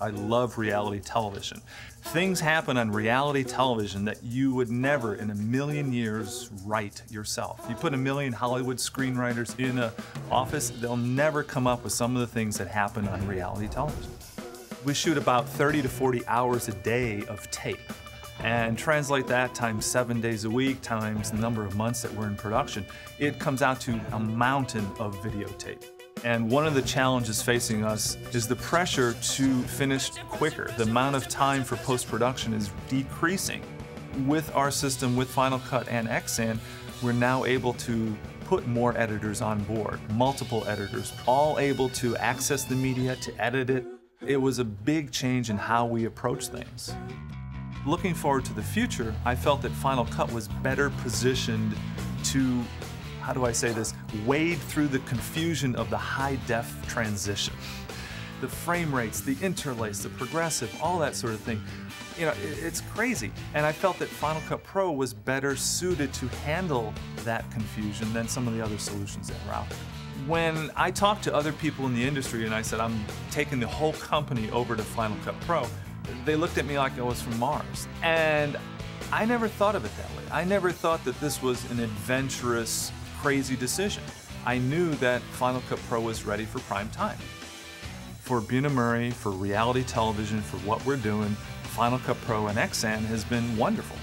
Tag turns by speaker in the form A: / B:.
A: I love reality television. Things happen on reality television that you would never in a million years write yourself. You put a million Hollywood screenwriters in an office, they'll never come up with some of the things that happen on reality television. We shoot about 30 to 40 hours a day of tape and translate that times seven days a week times the number of months that we're in production, it comes out to a mountain of videotape. And one of the challenges facing us is the pressure to finish quicker. The amount of time for post-production is decreasing. With our system, with Final Cut and Xsan, we're now able to put more editors on board, multiple editors, all able to access the media, to edit it. It was a big change in how we approach things. Looking forward to the future, I felt that Final Cut was better positioned to how do I say this, wade through the confusion of the high def transition. The frame rates, the interlace, the progressive, all that sort of thing. You know, it's crazy. And I felt that Final Cut Pro was better suited to handle that confusion than some of the other solutions that were out there. When I talked to other people in the industry and I said, I'm taking the whole company over to Final Cut Pro, they looked at me like I was from Mars. And I never thought of it that way. I never thought that this was an adventurous crazy decision. I knew that Final Cut Pro was ready for prime time. For Bunim Murray, for reality television, for what we're doing, Final Cut Pro and Xsan has been wonderful.